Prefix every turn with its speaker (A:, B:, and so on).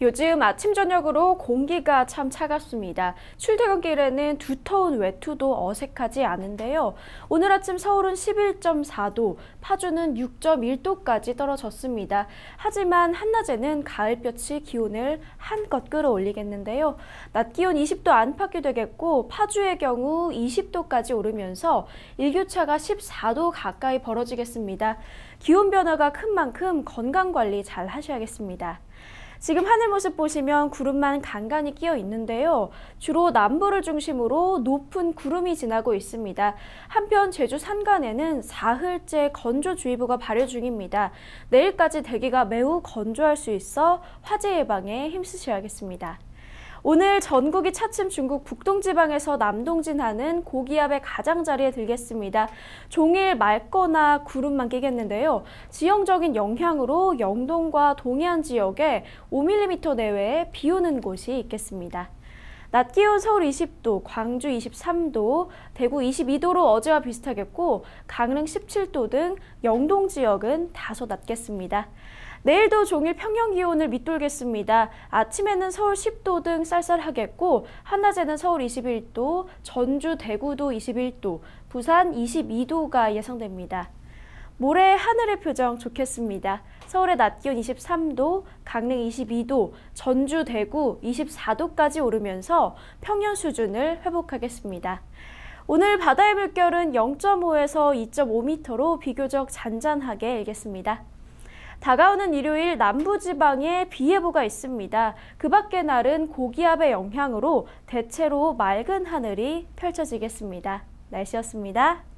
A: 요즘 아침 저녁으로 공기가 참 차갑습니다. 출퇴근길에는 두터운 외투도 어색하지 않은데요. 오늘 아침 서울은 11.4도, 파주는 6.1도까지 떨어졌습니다. 하지만 한낮에는 가을볕이 기온을 한껏 끌어올리겠는데요. 낮 기온 20도 안팎이 되겠고 파주의 경우 20도까지 오르면서 일교차가 14도 가까이 벌어지겠습니다. 기온 변화가 큰 만큼 건강 관리 잘 하셔야겠습니다. 지금 하늘 모습 보시면 구름만 간간히 끼어 있는데요. 주로 남부를 중심으로 높은 구름이 지나고 있습니다. 한편 제주 산간에는 사흘째 건조주의보가 발효 중입니다. 내일까지 대기가 매우 건조할 수 있어 화재 예방에 힘쓰셔야겠습니다. 오늘 전국이 차츰 중국 북동지방에서 남동진하는 고기압의 가장자리에 들겠습니다. 종일 맑거나 구름만 끼겠는데요. 지형적인 영향으로 영동과 동해안 지역에 5mm 내외의 비 오는 곳이 있겠습니다. 낮 기온 서울 20도, 광주 23도, 대구 22도로 어제와 비슷하겠고 강릉 17도 등 영동 지역은 다소 낮겠습니다. 내일도 종일 평형 기온을 밑돌겠습니다. 아침에는 서울 10도 등 쌀쌀하겠고 한낮에는 서울 21도, 전주, 대구도 21도, 부산 22도가 예상됩니다. 모레 하늘의 표정 좋겠습니다. 서울의 낮 기온 23도, 강릉 22도, 전주, 대구 24도까지 오르면서 평년 수준을 회복하겠습니다. 오늘 바다의 물결은 0.5에서 2.5m로 비교적 잔잔하게 일겠습니다. 다가오는 일요일 남부지방에 비 예보가 있습니다. 그 밖의 날은 고기압의 영향으로 대체로 맑은 하늘이 펼쳐지겠습니다. 날씨였습니다.